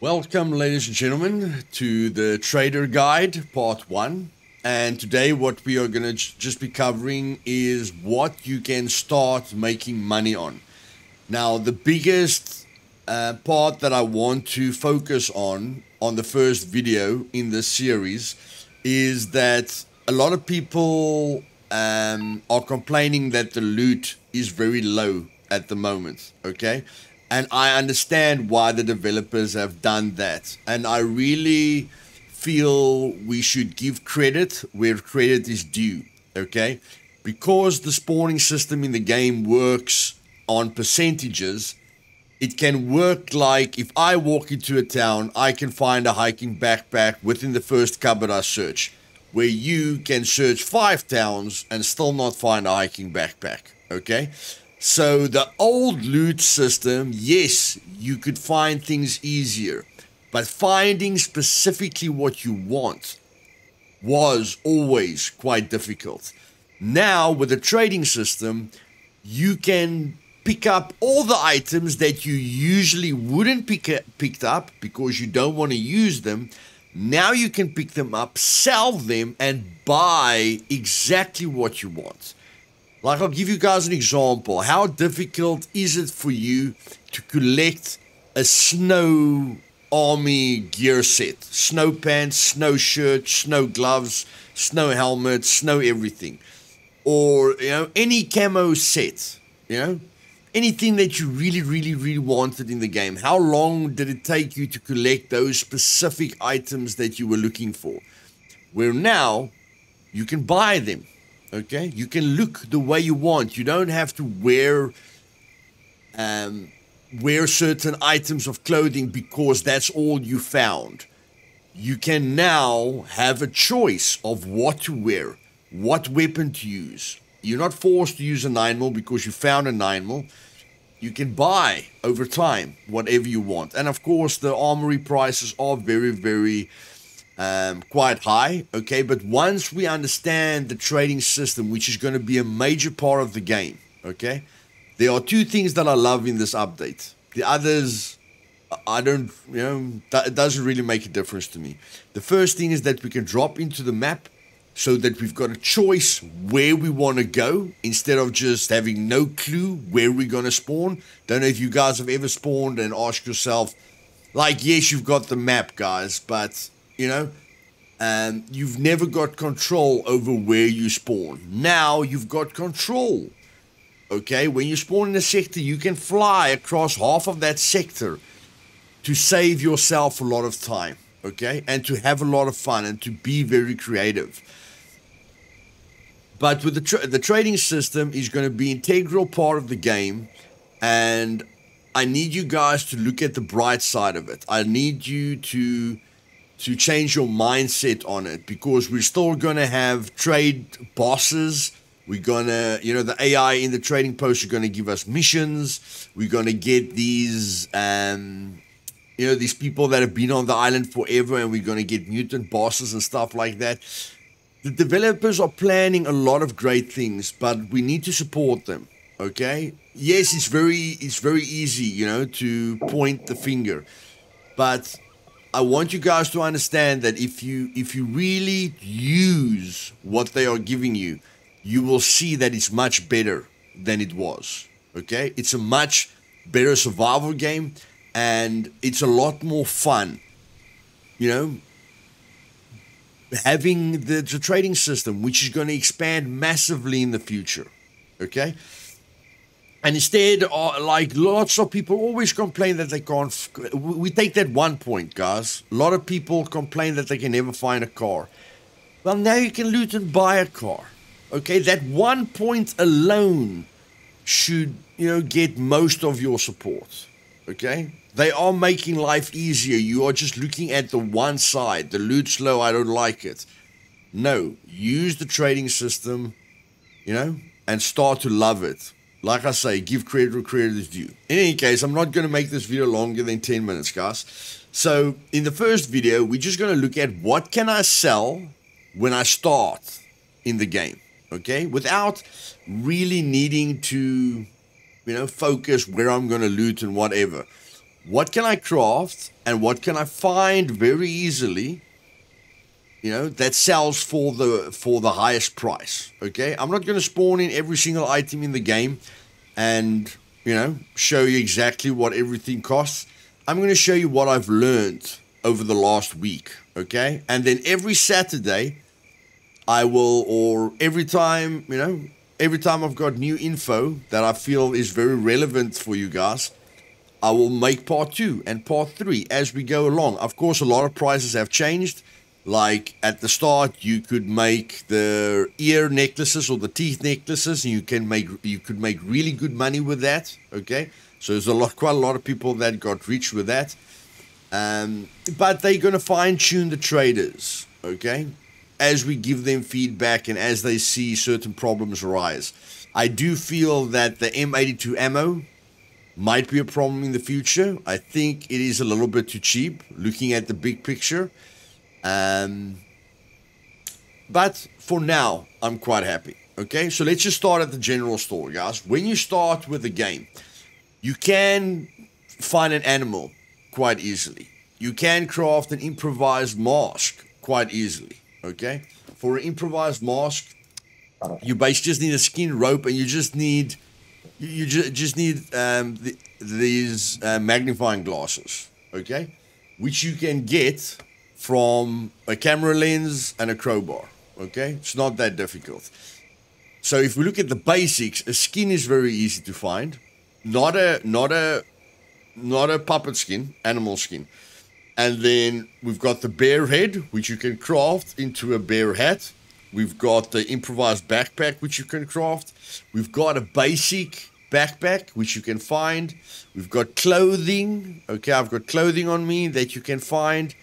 Welcome, ladies and gentlemen, to the Trader Guide Part 1. And today, what we are going to just be covering is what you can start making money on. Now, the biggest uh, part that I want to focus on, on the first video in this series, is that a lot of people um, are complaining that the loot is very low at the moment, okay? And I understand why the developers have done that. And I really feel we should give credit where credit is due. Okay? Because the spawning system in the game works on percentages, it can work like if I walk into a town, I can find a hiking backpack within the first cupboard I search, where you can search five towns and still not find a hiking backpack. Okay? So the old loot system, yes, you could find things easier, but finding specifically what you want was always quite difficult. Now with the trading system, you can pick up all the items that you usually wouldn't pick picked up because you don't want to use them. Now you can pick them up, sell them, and buy exactly what you want. Like, I'll give you guys an example. How difficult is it for you to collect a snow army gear set? Snow pants, snow shirt, snow gloves, snow helmet, snow everything. Or, you know, any camo set, you know? Anything that you really, really, really wanted in the game. How long did it take you to collect those specific items that you were looking for? Where now, you can buy them Okay, you can look the way you want. You don't have to wear um, wear certain items of clothing because that's all you found. You can now have a choice of what to wear, what weapon to use. You're not forced to use a 9 mil because you found a 9 mil. You can buy over time whatever you want. And of course, the armory prices are very, very um, quite high. Okay, but once we understand the trading system, which is going to be a major part of the game, okay, there are two things that I love in this update. The others, I don't, you know, it doesn't really make a difference to me. The first thing is that we can drop into the map so that we've got a choice where we want to go instead of just having no clue where we're going to spawn. Don't know if you guys have ever spawned and asked yourself, like, yes, you've got the map, guys, but you know, and you've never got control over where you spawn. Now you've got control. Okay, when you spawn in a sector, you can fly across half of that sector to save yourself a lot of time. Okay, and to have a lot of fun and to be very creative. But with the tra the trading system is going to be integral part of the game, and I need you guys to look at the bright side of it. I need you to to change your mindset on it because we're still going to have trade bosses. We're going to, you know, the AI in the trading post are going to give us missions. We're going to get these, um, you know, these people that have been on the island forever and we're going to get mutant bosses and stuff like that. The developers are planning a lot of great things, but we need to support them. Okay. Yes, it's very, it's very easy, you know, to point the finger, but I want you guys to understand that if you if you really use what they are giving you, you will see that it's much better than it was. Okay? It's a much better survival game and it's a lot more fun. You know, having the, the trading system which is going to expand massively in the future. Okay? And instead, uh, like lots of people always complain that they can't. we take that one point, guys. A lot of people complain that they can never find a car. Well, now you can loot and buy a car. Okay, that one point alone should, you know, get most of your support. Okay, they are making life easier. You are just looking at the one side. The loot's low. I don't like it. No, use the trading system, you know, and start to love it like I say, give credit where credit is due. In any case, I'm not going to make this video longer than 10 minutes, guys. So in the first video, we're just going to look at what can I sell when I start in the game, okay? Without really needing to, you know, focus where I'm going to loot and whatever. what can I craft and what can I find very easily you know that sells for the for the highest price okay? I'm not going to spawn in every single item in the game and you know show you exactly what everything costs. I'm going to show you what i've learned over the last week okay? And then every saturday i will or every time you know every time i've got new info that i feel is very relevant for you guys i will make part two and part three as we go along. Of course a lot of prices have changed like at the start you could make the ear necklaces or the teeth necklaces and you can make you could make really good money with that okay? So there's a lot quite a lot of people that got rich with that. Um, but they're going to fine tune the traders okay? As we give them feedback and as they see certain problems arise. I do feel that the m82 ammo might be a problem in the future. I think it is a little bit too cheap looking at the big picture um, but for now, I'm quite happy. Okay, so let's just start at the general store, guys. When you start with the game, you can find an animal quite easily. You can craft an improvised mask quite easily. Okay, for an improvised mask, you basically just need a skin rope, and you just need you just just need um, the, these uh, magnifying glasses. Okay, which you can get from a camera lens and a crowbar. Okay, it's not that difficult. So if we look at the basics, a skin is very easy to find. Not a not a not a puppet skin, animal skin. And then we've got the bear head, which you can craft into a bear hat. We've got the improvised backpack, which you can craft. We've got a basic backpack, which you can find. We've got clothing. Okay, I've got clothing on me that you can find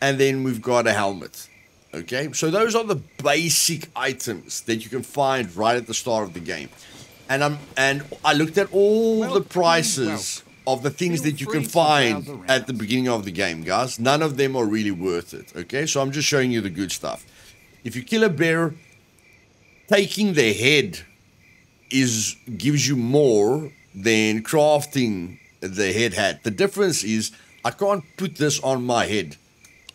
and then we've got a helmet. Okay, so those are the basic items that you can find right at the start of the game. And I'm and I looked at all well, the prices well, of the things that you can find at the beginning of the game, guys. None of them are really worth it. Okay, so I'm just showing you the good stuff. If you kill a bear, taking the head is gives you more than crafting the head hat. The difference is I can't put this on my head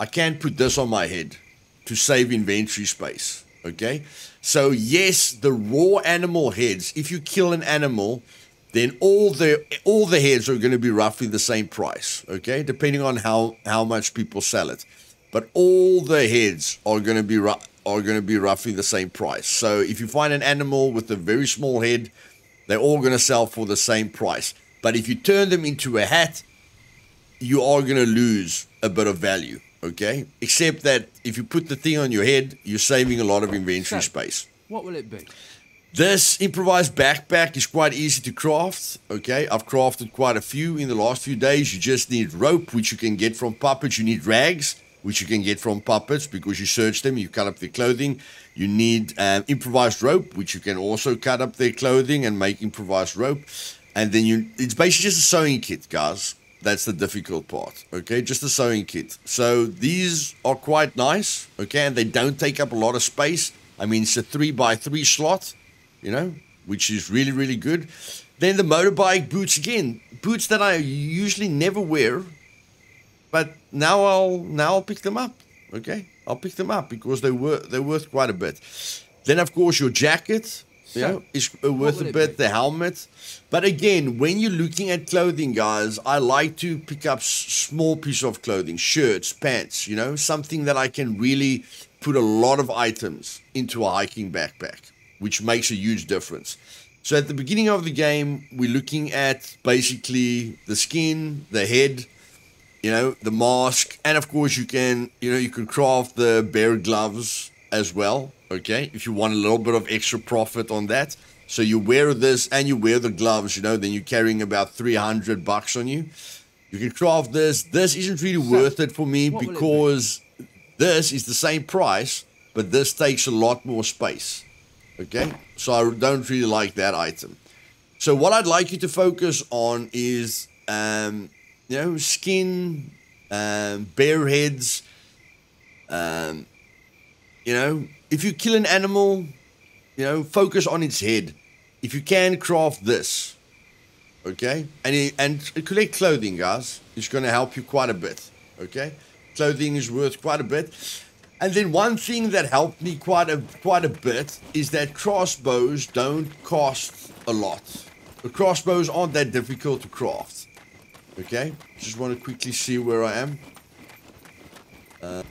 I can't put this on my head to save inventory space. Okay? So, yes, the raw animal heads, if you kill an animal, then all the all the heads are going to be roughly the same price, okay? Depending on how how much people sell it. But all the heads are going to be are going to be roughly the same price. So if you find an animal with a very small head, they're all going to sell for the same price. But if you turn them into a hat, you are going to lose a bit of value okay? Except that if you put the thing on your head, you're saving a lot of inventory so, space. What will it be? This improvised backpack is quite easy to craft, okay? I've crafted quite a few in the last few days. You just need rope, which you can get from puppets. You need rags, which you can get from puppets because you search them, you cut up their clothing. You need um, improvised rope, which you can also cut up their clothing and make improvised rope. And then you, it's basically just a sewing kit, guys. That's the difficult part, okay? Just a sewing kit. So these are quite nice, okay? And they don't take up a lot of space. I mean, it's a three by three slot, you know, which is really, really good. Then the motorbike boots again, boots that I usually never wear, but now I'll now I'll pick them up. Okay, I'll pick them up because they were they're worth quite a bit. Then of course your jacket, you it's uh, worth a bit. The helmet, but again, when you're looking at clothing, guys, I like to pick up small piece of clothing, shirts, pants. You know, something that I can really put a lot of items into a hiking backpack, which makes a huge difference. So at the beginning of the game, we're looking at basically the skin, the head, you know, the mask, and of course you can, you know, you can craft the bear gloves as well okay? If you want a little bit of extra profit on that. So you wear this and you wear the gloves, you know, then you're carrying about 300 bucks on you. You can craft this. This isn't really worth it for me because be? this is the same price, but this takes a lot more space. Okay? So I don't really like that item. So what I'd like you to focus on is, um, you know, skin, um, bear heads, um, you know, if you kill an animal, you know, focus on its head. If you can craft this, Okay, and and collect clothing, guys. It's going to help you quite a bit. Okay, clothing is worth quite a bit. And then one thing that helped me quite a quite a bit is that crossbows don't cost a lot. The crossbows aren't that difficult to craft. Okay, just want to quickly see where I am. Uh,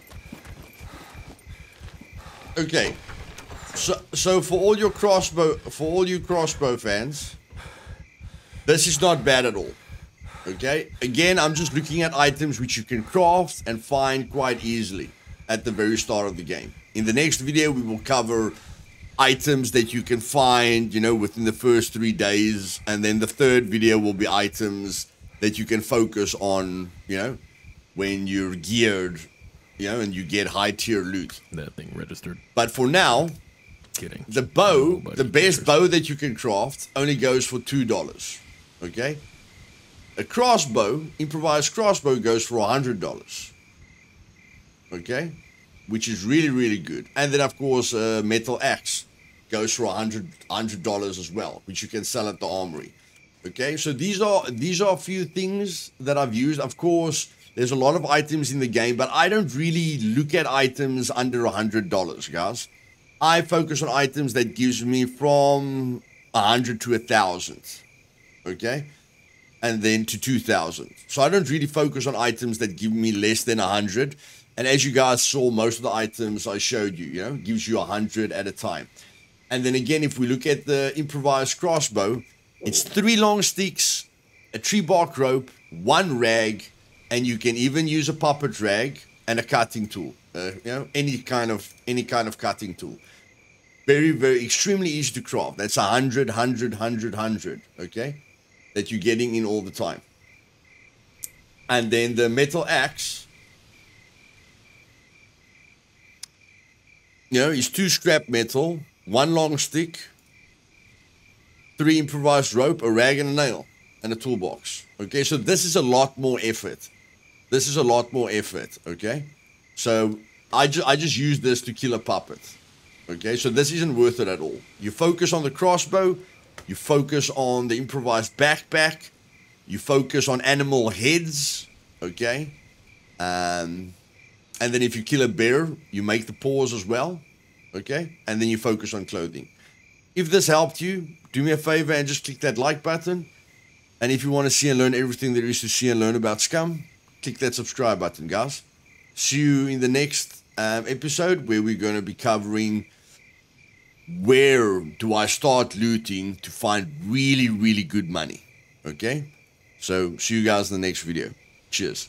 okay, so so for all your crossbow for all you crossbow fans, this is not bad at all. Okay, again, I'm just looking at items which you can craft and find quite easily at the very start of the game. In the next video, we will cover items that you can find, you know, within the first three days. And then the third video will be items that you can focus on, you know, when you're geared, you know, and you get high tier loot. That thing registered. But for now, Kidding. the bow, Nobody the best cares. bow that you can craft only goes for $2. Okay? A crossbow, improvised crossbow goes for a $100. Okay? Which is really, really good. And then, of course, uh, metal axe goes for $100, $100 as well, which you can sell at the armory. Okay? So these are these are a few things that I've used. Of course, there's a lot of items in the game, but I don't really look at items under $100, guys. I focus on items that gives me from 100 to 1000 okay? And then to 2000 so i don't really focus on items that give me less than 100 and as you guys saw most of the items i showed you you know gives you 100 at a time. And then again if we look at the improvised crossbow it's three long sticks a tree bark rope one rag and you can even use a puppet rag and a cutting tool uh, you know any kind of any kind of cutting tool. Very very extremely easy to craft. That's 100 100 100 100 okay that you're getting in all the time. And then the metal axe you know is two scrap metal one long stick three improvised rope a rag and a nail and a toolbox okay? So this is a lot more effort this is a lot more effort okay so i, ju- I just use this to kill a puppet Okay, so this isn't worth it at all. You focus on the crossbow, you focus on the improvised backpack, you focus on animal heads, okay? Um, and then if you kill a bear, you make the paws as well, okay? And then you focus on clothing. If this helped you, do me a favor and just click that like button. And if you want to see and learn everything there is to see and learn about Scum, click that subscribe button, guys. See you in the next um, episode where we're going to be covering where do I start looting to find really, really good money. Okay? So, see you guys in the next video. Cheers.